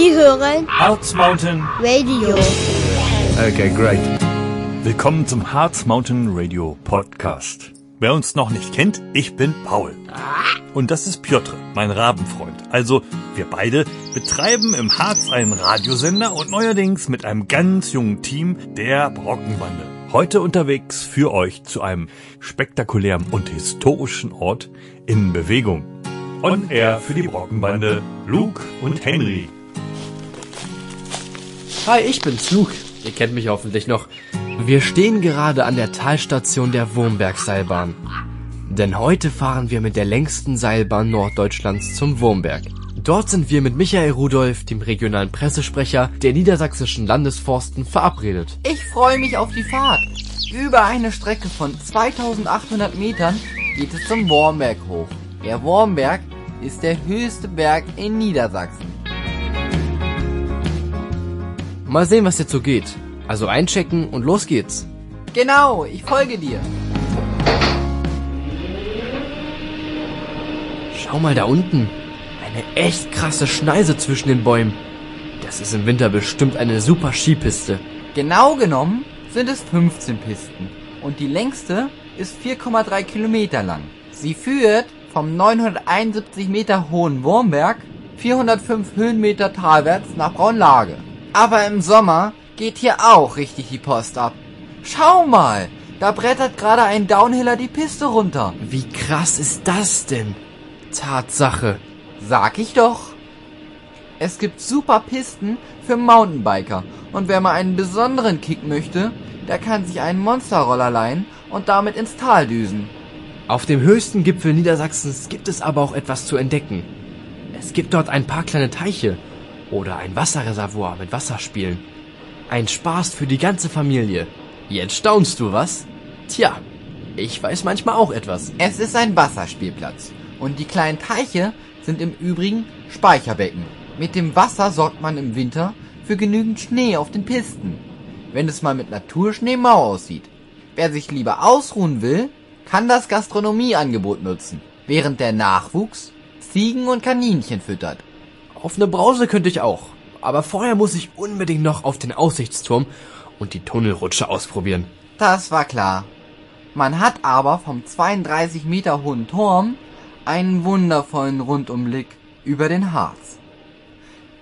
Sie hören Hearts Mountain Radio. Okay, great. Willkommen zum Hearts Mountain Radio Podcast. Wer uns noch nicht kennt, ich bin Paul. Und das ist Piotr, mein Rabenfreund. Also, wir beide betreiben im Harz einen Radiosender und neuerdings mit einem ganz jungen Team der Brockenbande. Heute unterwegs für euch zu einem spektakulären und historischen Ort in Bewegung. On Air für die Brockenbande Luke und Henry. Hi, ich bin's, Luke. Ihr kennt mich hoffentlich noch. Wir stehen gerade an der Talstation der Wurmbergseilbahn. Denn heute fahren wir mit der längsten Seilbahn Norddeutschlands zum Wurmberg. Dort sind wir mit Michael Rudolph, dem regionalen Pressesprecher der niedersächsischen Landesforsten, verabredet. Ich freue mich auf die Fahrt. Über eine Strecke von 2800 Metern geht es zum Wormberg hoch. Der Wormberg ist der höchste Berg in Niedersachsen. Mal sehen, was jetzt so geht. Also einchecken und los geht's. Genau, ich folge dir. Schau mal da unten. Eine echt krasse Schneise zwischen den Bäumen. Das ist im Winter bestimmt eine super Skipiste. Genau genommen sind es 15 Pisten und die längste ist 4,3 Kilometer lang. Sie führt vom 971 Meter hohen Wurmberg 405 Höhenmeter talwärts nach Braunlage. Aber im Sommer geht hier auch richtig die Post ab. Schau mal, da brettert gerade ein Downhiller die Piste runter. Wie krass ist das denn? Tatsache. Sag ich doch. Es gibt super Pisten für Mountainbiker und wer mal einen besonderen Kick möchte, der kann sich einen Monsterroller leihen und damit ins Tal düsen. Auf dem höchsten Gipfel Niedersachsens gibt es aber auch etwas zu entdecken. Es gibt dort ein paar kleine Teiche oder ein Wasserreservoir mit Wasserspielen. Ein Spaß für die ganze Familie. Jetzt staunst du, was? Tja, ich weiß manchmal auch etwas. Es ist ein Wasserspielplatz und die kleinen Teiche sind im Übrigen Speicherbecken. Mit dem Wasser sorgt man im Winter für genügend Schnee auf den Pisten, wenn es mal mit Naturschnee mau aussieht. Wer sich lieber ausruhen will, kann das Gastronomieangebot nutzen, während der Nachwuchs Ziegen und Kaninchen füttert. Auf eine Brause könnte ich auch. Aber vorher muss ich unbedingt noch auf den Aussichtsturm und die Tunnelrutsche ausprobieren. Das war klar. Man hat aber vom 32 Meter hohen Turm einen wundervollen Rundumblick über den Harz.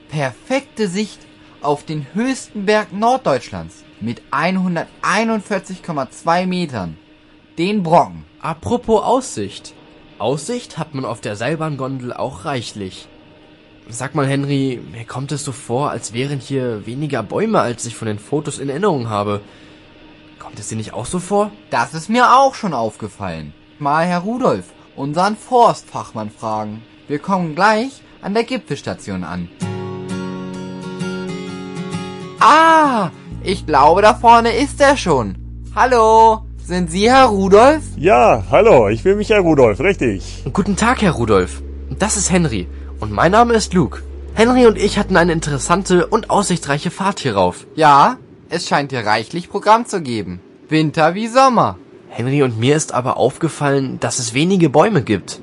Perfekte Sicht auf den höchsten Berg Norddeutschlands mit 141,2 Metern. Den Brocken. Apropos Aussicht. Aussicht hat man auf der Seilbahngondel auch reichlich. Sag mal, Henry, mir kommt es so vor, als wären hier weniger Bäume, als ich von den Fotos in Erinnerung habe. Kommt es dir nicht auch so vor? Das ist mir auch schon aufgefallen. Mal Herr Rudolf, unseren Forstfachmann fragen. Wir kommen gleich an der Gipfelstation an. Ah, ich glaube, da vorne ist er schon. Hallo, sind Sie Herr Rudolf? Ja, hallo, ich bin Michael Rudolf, richtig. Guten Tag, Herr Rudolf. Das ist Henry und mein Name ist Luke. Henry und ich hatten eine interessante und aussichtsreiche Fahrt hierauf. Ja, es scheint hier reichlich Programm zu geben. Winter wie Sommer. Henry und mir ist aber aufgefallen, dass es wenige Bäume gibt.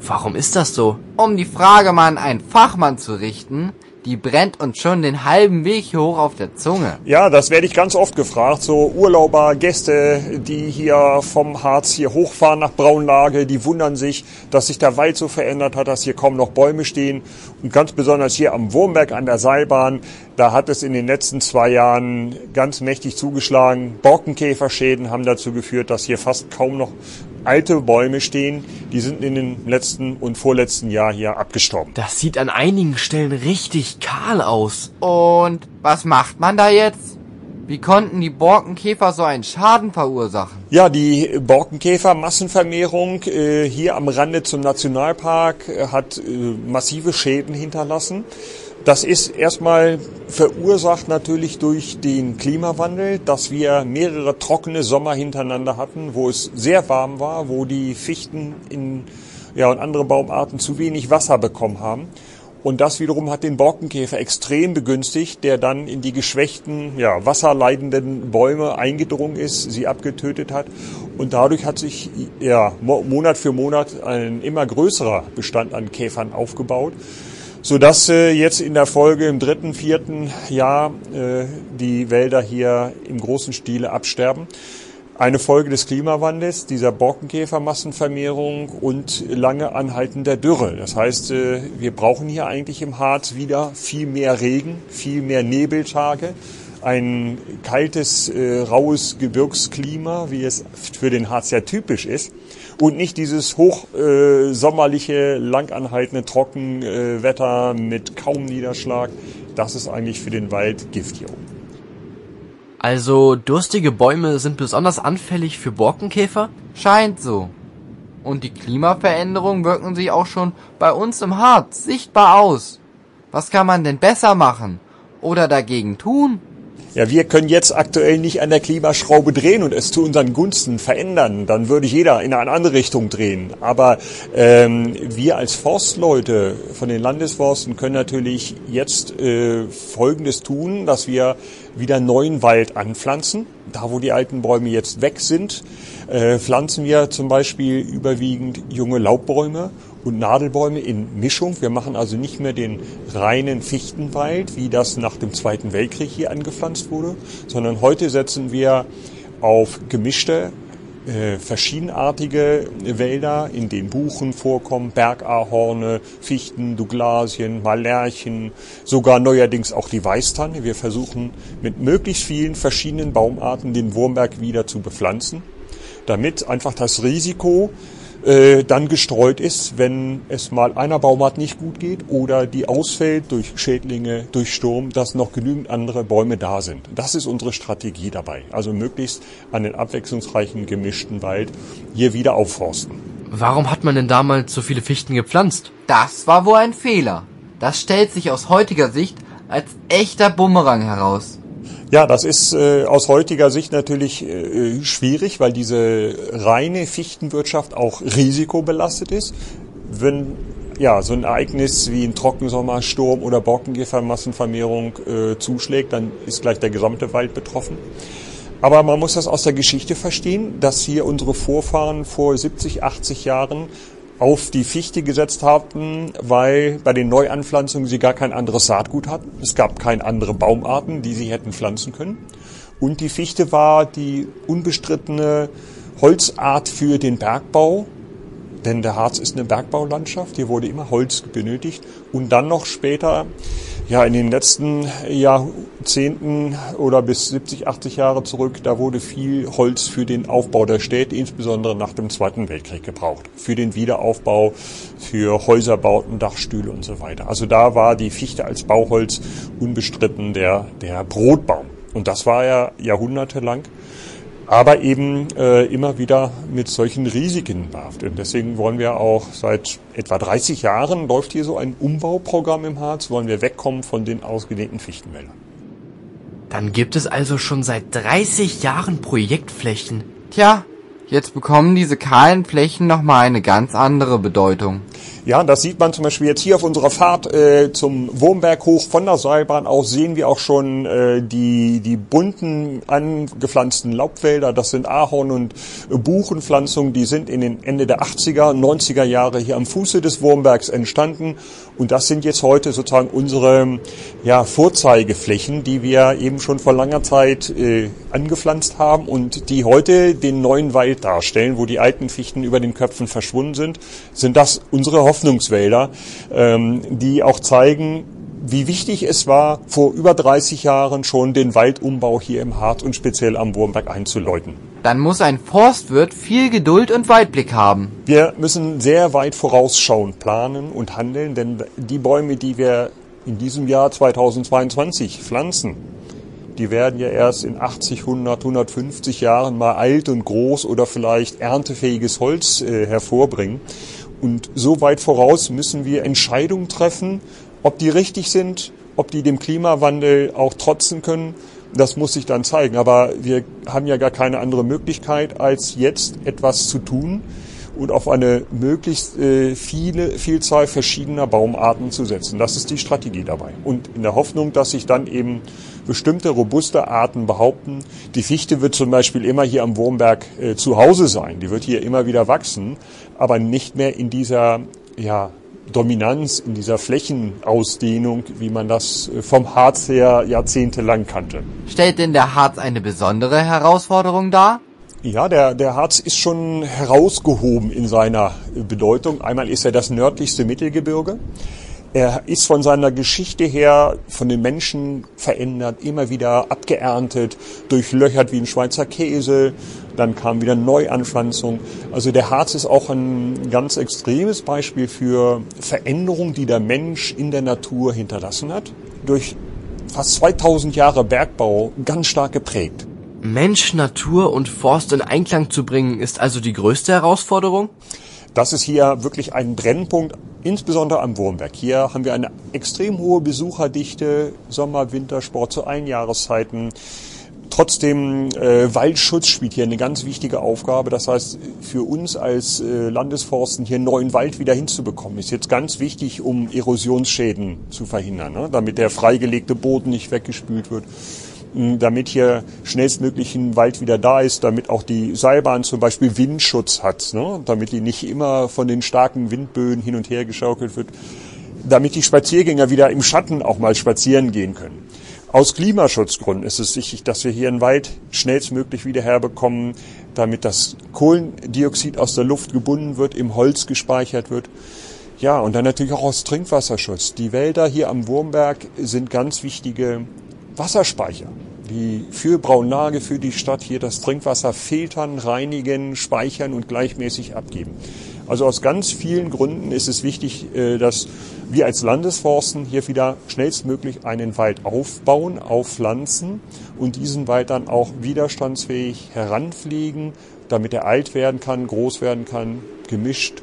Warum ist das so? Um die Frage mal an einen Fachmann zu richten, die brennt uns schon den halben Weg hoch auf der Zunge. Ja, das werde ich ganz oft gefragt. So Urlauber, Gäste, die hier vom Harz hier hochfahren nach Braunlage, die wundern sich, dass sich der Wald so verändert hat, dass hier kaum noch Bäume stehen. Und ganz besonders hier am Wurmberg an der Seilbahn, da hat es in den letzten zwei Jahren ganz mächtig zugeschlagen. Borkenkäferschäden haben dazu geführt, dass hier fast kaum noch alte Bäume stehen. Die sind in den letzten und vorletzten Jahr hier abgestorben. Das sieht an einigen Stellen richtig kahl aus. Und was macht man da jetzt? Wie konnten die Borkenkäfer so einen Schaden verursachen? Ja, die Borkenkäfer-Massenvermehrung äh, hier am Rande zum Nationalpark äh, hat äh, massive Schäden hinterlassen. Das ist erstmal verursacht natürlich durch den Klimawandel, dass wir mehrere trockene Sommer hintereinander hatten, wo es sehr warm war, wo die Fichten in, ja, und andere Baumarten zu wenig Wasser bekommen haben. Und das wiederum hat den Borkenkäfer extrem begünstigt, der dann in die geschwächten, ja, wasserleidenden Bäume eingedrungen ist, sie abgetötet hat. Und dadurch hat sich ja, Monat für Monat ein immer größerer Bestand an Käfern aufgebaut. Sodass äh, jetzt in der Folge im dritten, vierten Jahr äh, die Wälder hier im großen Stile absterben. Eine Folge des Klimawandels, dieser Borkenkäfermassenvermehrung und lange anhaltender Dürre. Das heißt, äh, wir brauchen hier eigentlich im Harz wieder viel mehr Regen, viel mehr Nebeltage, ein kaltes, äh, raues Gebirgsklima, wie es für den Harz ja typisch ist und nicht dieses hochsommerliche, äh, langanhaltende Trockenwetter äh, mit kaum Niederschlag. Das ist eigentlich für den Wald Gift hier oben. Also durstige Bäume sind besonders anfällig für Borkenkäfer? Scheint so. Und die Klimaveränderungen wirken sich auch schon bei uns im Harz sichtbar aus. Was kann man denn besser machen oder dagegen tun? Ja, wir können jetzt aktuell nicht an der Klimaschraube drehen und es zu unseren Gunsten verändern. Dann würde jeder in eine andere Richtung drehen. Aber ähm, wir als Forstleute von den Landesforsten können natürlich jetzt äh, Folgendes tun, dass wir wieder neuen Wald anpflanzen. Da, wo die alten Bäume jetzt weg sind, äh, pflanzen wir zum Beispiel überwiegend junge Laubbäume und Nadelbäume in Mischung. Wir machen also nicht mehr den reinen Fichtenwald, wie das nach dem Zweiten Weltkrieg hier angepflanzt wurde, sondern heute setzen wir auf gemischte, äh, verschiedenartige Wälder, in denen Buchen vorkommen, Bergahorne, Fichten, Douglasien, Malerchen, sogar neuerdings auch die Weißtanne. Wir versuchen mit möglichst vielen verschiedenen Baumarten den Wurmberg wieder zu bepflanzen, damit einfach das Risiko, äh, dann gestreut ist, wenn es mal einer Baumart nicht gut geht oder die ausfällt durch Schädlinge, durch Sturm, dass noch genügend andere Bäume da sind. Das ist unsere Strategie dabei. Also möglichst an den abwechslungsreichen gemischten Wald hier wieder aufforsten. Warum hat man denn damals so viele Fichten gepflanzt? Das war wohl ein Fehler. Das stellt sich aus heutiger Sicht als echter Bumerang heraus. Ja, das ist äh, aus heutiger Sicht natürlich äh, schwierig, weil diese reine Fichtenwirtschaft auch risikobelastet ist. Wenn ja, so ein Ereignis wie ein Trockensommer, Sturm oder Borkenkäfermassenvermehrung äh, zuschlägt, dann ist gleich der gesamte Wald betroffen. Aber man muss das aus der Geschichte verstehen, dass hier unsere Vorfahren vor 70, 80 Jahren auf die Fichte gesetzt hatten, weil bei den Neuanpflanzungen sie gar kein anderes Saatgut hatten. Es gab keine andere Baumarten, die sie hätten pflanzen können. Und die Fichte war die unbestrittene Holzart für den Bergbau, denn der Harz ist eine Bergbaulandschaft, hier wurde immer Holz benötigt. Und dann noch später ja, in den letzten Jahrzehnten oder bis 70, 80 Jahre zurück, da wurde viel Holz für den Aufbau der Städte, insbesondere nach dem Zweiten Weltkrieg gebraucht. Für den Wiederaufbau, für Häuserbauten, Dachstühle und so weiter. Also da war die Fichte als Bauholz unbestritten der, der Brotbaum. Und das war ja jahrhundertelang aber eben äh, immer wieder mit solchen Risiken behaftet. Deswegen wollen wir auch seit etwa 30 Jahren läuft hier so ein Umbauprogramm im Harz, wollen wir wegkommen von den ausgedehnten Fichtenwäldern. Dann gibt es also schon seit 30 Jahren Projektflächen. Tja, jetzt bekommen diese kahlen Flächen nochmal eine ganz andere Bedeutung. Ja, das sieht man zum Beispiel jetzt hier auf unserer Fahrt äh, zum Wurmberg hoch von der Seilbahn aus, sehen wir auch schon äh, die, die bunten angepflanzten Laubwälder. Das sind Ahorn- und Buchenpflanzungen, die sind in den Ende der 80er, 90er Jahre hier am Fuße des Wurmbergs entstanden. Und das sind jetzt heute sozusagen unsere ja, Vorzeigeflächen, die wir eben schon vor langer Zeit äh, angepflanzt haben und die heute den neuen Wald darstellen, wo die alten Fichten über den Köpfen verschwunden sind, sind das unsere Hoffnungswälder, ähm, die auch zeigen, wie wichtig es war, vor über 30 Jahren schon den Waldumbau hier im Harz und speziell am Wurmberg einzuläuten. Dann muss ein Forstwirt viel Geduld und Weitblick haben. Wir müssen sehr weit vorausschauen, planen und handeln, denn die Bäume, die wir in diesem Jahr 2022 pflanzen, die werden ja erst in 80, 100, 150 Jahren mal alt und groß oder vielleicht erntefähiges Holz äh, hervorbringen. Und so weit voraus müssen wir Entscheidungen treffen, ob die richtig sind, ob die dem Klimawandel auch trotzen können. Das muss sich dann zeigen. Aber wir haben ja gar keine andere Möglichkeit, als jetzt etwas zu tun und auf eine möglichst äh, viele Vielzahl verschiedener Baumarten zu setzen. Das ist die Strategie dabei. Und in der Hoffnung, dass sich dann eben bestimmte robuste Arten behaupten. Die Fichte wird zum Beispiel immer hier am Wurmberg äh, zu Hause sein. Die wird hier immer wieder wachsen, aber nicht mehr in dieser ja, Dominanz, in dieser Flächenausdehnung, wie man das äh, vom Harz her jahrzehntelang kannte. Stellt denn der Harz eine besondere Herausforderung dar? Ja, der, der Harz ist schon herausgehoben in seiner Bedeutung. Einmal ist er das nördlichste Mittelgebirge. Er ist von seiner Geschichte her von den Menschen verändert, immer wieder abgeerntet, durchlöchert wie ein Schweizer Käse. Dann kam wieder Neuanpflanzung. Also der Harz ist auch ein ganz extremes Beispiel für Veränderung, die der Mensch in der Natur hinterlassen hat. Durch fast 2000 Jahre Bergbau ganz stark geprägt. Mensch, Natur und Forst in Einklang zu bringen, ist also die größte Herausforderung? Das ist hier wirklich ein Brennpunkt, insbesondere am Wurmberg. Hier haben wir eine extrem hohe Besucherdichte, Sommer, Wintersport zu allen Jahreszeiten. Trotzdem, äh, Waldschutz spielt hier eine ganz wichtige Aufgabe. Das heißt, für uns als äh, Landesforsten hier neuen Wald wieder hinzubekommen, ist jetzt ganz wichtig, um Erosionsschäden zu verhindern, ne? damit der freigelegte Boden nicht weggespült wird damit hier schnellstmöglich ein Wald wieder da ist, damit auch die Seilbahn zum Beispiel Windschutz hat, ne? damit die nicht immer von den starken Windböen hin und her geschaukelt wird, damit die Spaziergänger wieder im Schatten auch mal spazieren gehen können. Aus Klimaschutzgründen ist es wichtig, dass wir hier einen Wald schnellstmöglich wieder herbekommen, damit das Kohlendioxid aus der Luft gebunden wird, im Holz gespeichert wird. Ja, und dann natürlich auch aus Trinkwasserschutz. Die Wälder hier am Wurmberg sind ganz wichtige Wasserspeicher, die für Braunlage, für die Stadt hier das Trinkwasser filtern, reinigen, speichern und gleichmäßig abgeben. Also aus ganz vielen Gründen ist es wichtig, äh, dass wir als Landesforsten hier wieder schnellstmöglich einen Wald aufbauen, aufpflanzen und diesen Wald dann auch widerstandsfähig heranpflegen, damit er alt werden kann, groß werden kann, gemischt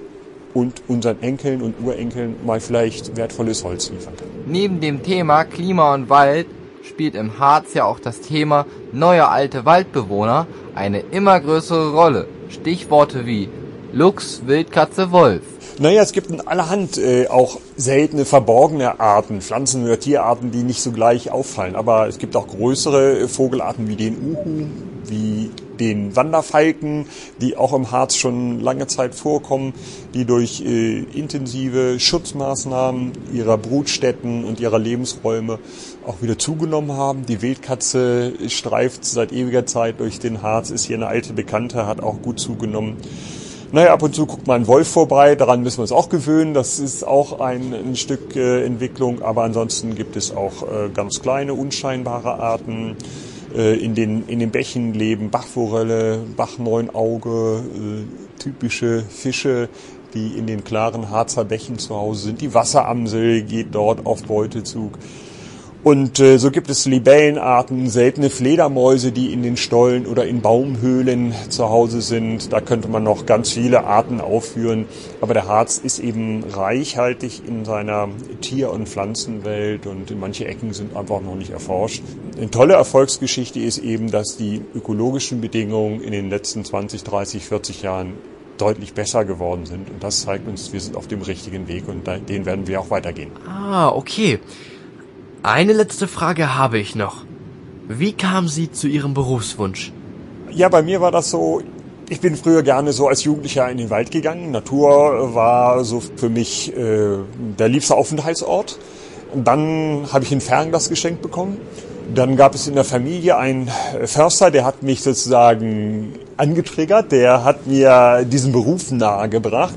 und unseren Enkeln und Urenkeln mal vielleicht wertvolles Holz liefern kann. Neben dem Thema Klima und Wald spielt im Harz ja auch das Thema neue alte Waldbewohner eine immer größere Rolle. Stichworte wie Luchs, Wildkatze, Wolf. Naja, es gibt in allerhand äh, auch seltene, verborgene Arten, Pflanzen- oder Tierarten, die nicht so gleich auffallen. Aber es gibt auch größere Vogelarten wie den Uhu, wie den Wanderfalken, die auch im Harz schon lange Zeit vorkommen, die durch äh, intensive Schutzmaßnahmen ihrer Brutstätten und ihrer Lebensräume auch wieder zugenommen haben. Die Wildkatze streift seit ewiger Zeit durch den Harz, ist hier eine alte Bekannte, hat auch gut zugenommen. Naja, ab und zu guckt mal ein Wolf vorbei, daran müssen wir uns auch gewöhnen. Das ist auch ein, ein Stück äh, Entwicklung, aber ansonsten gibt es auch äh, ganz kleine, unscheinbare Arten. Äh, in, den, in den Bächen leben Bachforelle, Bachneunauge, äh, typische Fische, die in den klaren Harzer Bächen zu Hause sind. Die Wasseramsel geht dort auf Beutezug. Und äh, so gibt es Libellenarten, seltene Fledermäuse, die in den Stollen oder in Baumhöhlen zu Hause sind. Da könnte man noch ganz viele Arten aufführen. Aber der Harz ist eben reichhaltig in seiner Tier- und Pflanzenwelt und manche Ecken sind einfach noch nicht erforscht. Eine tolle Erfolgsgeschichte ist eben, dass die ökologischen Bedingungen in den letzten 20, 30, 40 Jahren deutlich besser geworden sind. Und das zeigt uns, wir sind auf dem richtigen Weg und den werden wir auch weitergehen. Ah, okay. Eine letzte Frage habe ich noch. Wie kam sie zu Ihrem Berufswunsch? Ja, bei mir war das so, ich bin früher gerne so als Jugendlicher in den Wald gegangen. Natur war so für mich äh, der liebste Aufenthaltsort. Und dann habe ich ein Fernglas geschenkt bekommen. Dann gab es in der Familie einen Förster, der hat mich sozusagen angetriggert, der hat mir diesen Beruf nahegebracht.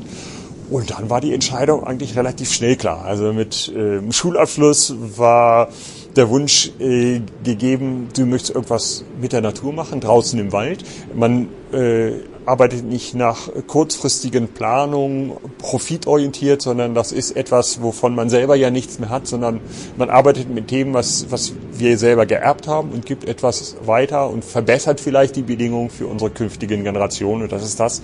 Und dann war die Entscheidung eigentlich relativ schnell klar. Also mit äh, Schulabschluss war der Wunsch äh, gegeben, du möchtest irgendwas mit der Natur machen, draußen im Wald. Man äh, arbeitet nicht nach kurzfristigen Planungen, profitorientiert, sondern das ist etwas, wovon man selber ja nichts mehr hat, sondern man arbeitet mit dem, was, was wir selber geerbt haben und gibt etwas weiter und verbessert vielleicht die Bedingungen für unsere künftigen Generationen. Und das ist das,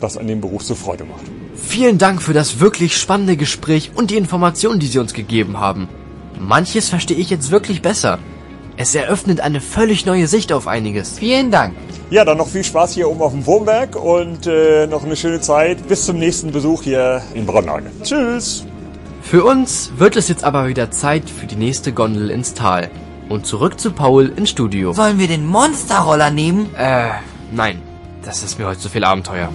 was an dem Beruf so Freude macht. Vielen Dank für das wirklich spannende Gespräch und die Informationen, die Sie uns gegeben haben. Manches verstehe ich jetzt wirklich besser. Es eröffnet eine völlig neue Sicht auf einiges. Vielen Dank. Ja, dann noch viel Spaß hier oben auf dem Wurmberg und äh, noch eine schöne Zeit. Bis zum nächsten Besuch hier in Braunlage. Tschüss. Für uns wird es jetzt aber wieder Zeit für die nächste Gondel ins Tal. Und zurück zu Paul ins Studio. Sollen wir den Monsterroller nehmen? Äh, nein. Das ist mir heute zu viel Abenteuer.